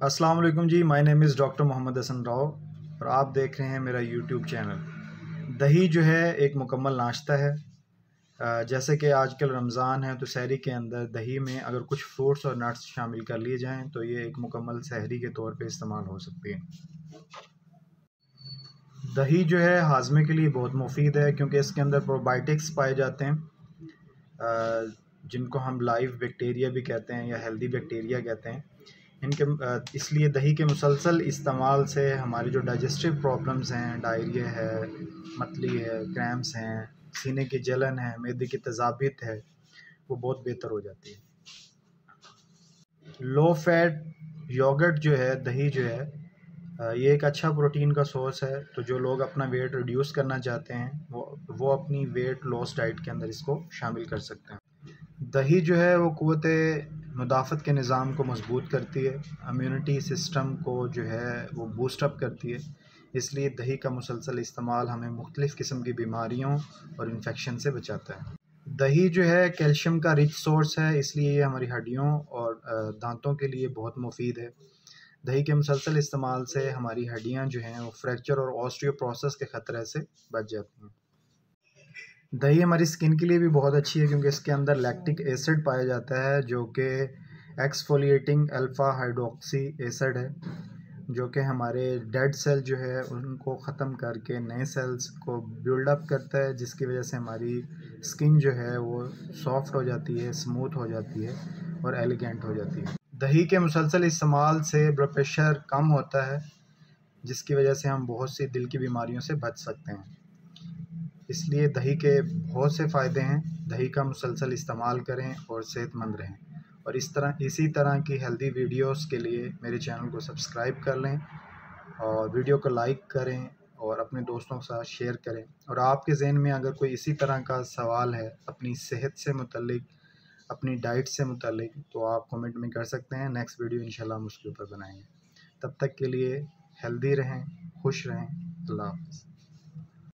अस्सलाम वालेकुम जी my name is doctor Mohammad Hasan Rao और आप देख रहे हैं मेरा यूट्यूब चैनल दही जो है, एक मुकम्मल नाश्ता है। जैसे कि आजकल रमज़ान है तो सहरी के अंदर दही में अगर कुछ फ्रूट्स और नट्स शामिल कर लिए जाएँ तो ये एक मुकम्मल सहरी के तौर पे इस्तेमाल हो सकती है। दही जो है, हाजमे के लिए बहुत मुफीद है, क्योंकि इसके अंदर प्रोबायोटिक्स पाए जाते हैं। जिनको हम लाइव बैक्टीरिया भी कहते हैं या हेल्दी बैक्टीरिया कहते हैं। इनके इसलिए दही के मुसलसल इस्तेमाल से हमारी जो डाइजेस्टिव प्रॉब्लम्स हैं डायरिया है, मतली है क्रैम्स हैं, सीने की जलन है, मैदे की तजाबित है, वो बहुत बेहतर हो जाती है। लो फैट योगर्ट जो है, दही जो है ये एक अच्छा प्रोटीन का सोर्स है तो जो लोग अपना वेट रिड्यूस करना चाहते हैं, वो वो अपनी वेट लॉस डाइट के अंदर इसको शामिल कर सकते हैं। दही जो है, वो क़वत मुदाफ़त के निज़ाम को मज़बूत करती है इम्यूनिटी सिस्टम को जो है वो बूस्टअप करती है। इसलिए दही का मुसलसल इस्तेमाल हमें मुख्तलिफ़ किस्म की बीमारियों और इन्फेक्शन से बचाता है। दही जो है कैल्शियम का रिच सोर्स है, इसलिए ये हमारी हड्डियों और दांतों के लिए बहुत मुफीद है। दही के मुसलसल इस्तेमाल से हमारी हड्डियाँ जो हैं वो फ्रैक्चर और ऑस्ट्रियो प्रोसेस के ख़तरे से बच जाती हैं। दही हमारी स्किन के लिए भी बहुत अच्छी है क्योंकि इसके अंदर लैक्टिक एसिड पाया जाता है, जो कि एक्सफोलिएटिंग अल्फ़ा हाइड्रोक्सी एसिड है, जो कि हमारे डेड सेल जो है, उनको ख़त्म करके नए सेल्स को बिल्डअप करता है, जिसकी वजह से हमारी स्किन जो है वो सॉफ्ट हो जाती है स्मूथ हो जाती है और एलिगेंट हो जाती है। दही के मुसलसल इस्तेमाल से ब्लड प्रेशर कम होता है, जिसकी वजह से हम बहुत सी दिल की बीमारियों से बच सकते हैं। इसलिए दही के बहुत से फ़ायदे हैं। दही का मुसलसल इस्तेमाल करें और सेहतमंद रहें। और इस तरह, इसी तरह की हेल्दी वीडियोस के लिए मेरे चैनल को सब्सक्राइब कर लें और वीडियो को लाइक करें और अपने दोस्तों के साथ शेयर करें। और आपके जहन में अगर कोई इसी तरह का सवाल है, अपनी सेहत से मुतलिक अपनी डाइट से मुतलिक तो आप कमेंट में कर सकते हैं। नेक्स्ट वीडियो इंशाल्लाह हम उसके ऊपर बनाएँगे। तब तक के लिए हेल्दी रहें, खुश रहें। अल्लाह हाफ़